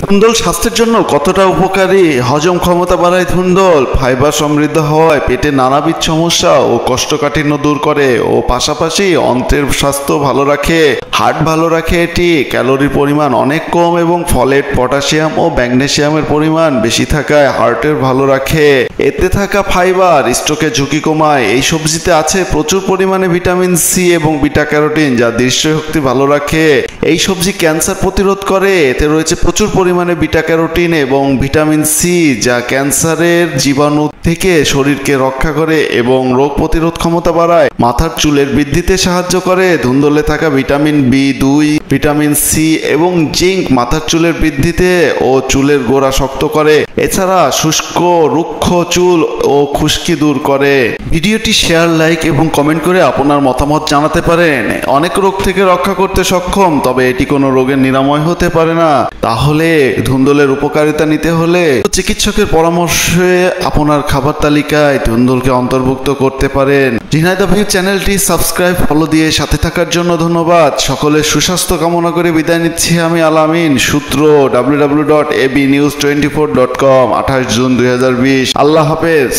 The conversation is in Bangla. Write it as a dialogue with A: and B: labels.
A: ধুন্দল স্বাস্থ্যের জন্য কতটা উপকারী? হজম ক্ষমতা বাড়ায় ধুন্দল ফাইবার সমৃদ্ধ হওয়ায় পেটে নানাবিধ সমস্যা ও কষ্টকাঠিন্য দূর করে, ও পাশাপাশি অন্ত্রের স্বাস্থ্য ভালো রাখে, হার্ট ভালো রাখে এটি। ক্যালোরির পরিমাণ অনেক কম এবং ফলেট, পটাশিয়াম ও ম্যাগনেসিয়ামের পরিমাণ বেশি থাকায় হার্টের ভালো রাখে। এতে থাকা ফাইবার, স্ট্রোকের ঝুঁকি কমায়। এই সবজিতে আছে প্রচুর পরিমাণে ভিটামিন সি এবং বিটা ক্যারোটিন যা দৃষ্টিশক্তি ভালো রাখে। এই সবজি ক্যান্সার প্রতিরোধ করে। এতে রয়েছে প্রচুর পরিমাণে বিটা ক্যারোটিন এবং ভিটামিন সি যা ক্যান্সারের জীবাণু থেকে শরীরকে রক্ষা করে এবং রোগ প্রতিরোধ ক্ষমতা বাড়ায়। মাথার চুলের বৃদ্ধিতে সাহায্য করে। ধুন্দলে থাকা ভিটামিন বি দুই, ভিটামিন সি এবং জিঙ্ক মাথার চুলের বৃদ্ধিতে ও চুলের গোড়া শক্ত করে। এছাড়া শুষ্ক, রুক্ষ চুল ও খুশকি দূর করে। ভিডিওটি শেয়ার, লাইক এবং কমেন্ট করে আপনার মতামত জানাতে পারেন। অনেক রোগ থেকে রক্ষা করতে সক্ষম, তবে এটি কোনো রোগের নিরাময় হতে পারে না। তাহলে ধুন্দলের উপকারিতা নিতে হলে চিকিৎসকের পরামর্শে আপনার খাবার তালিকায় ধুন্দলকে অন্তর্ভুক্ত করতে পারেন। ঝিনাইদা ভিউ চ্যানেলটি সাবস্ক্রাইব, ফলো দিয়ে সাথে থাকার জন্য ধন্যবাদ। সকলের সুস্বাস্থ্য কামনা করে বিদায় নিচ্ছি আমি আলামিন সূত্র W W dot AB news twenty four dot com আঠাশ জুন দুই হাজার বিশ। আল্লাহ হাফেজ।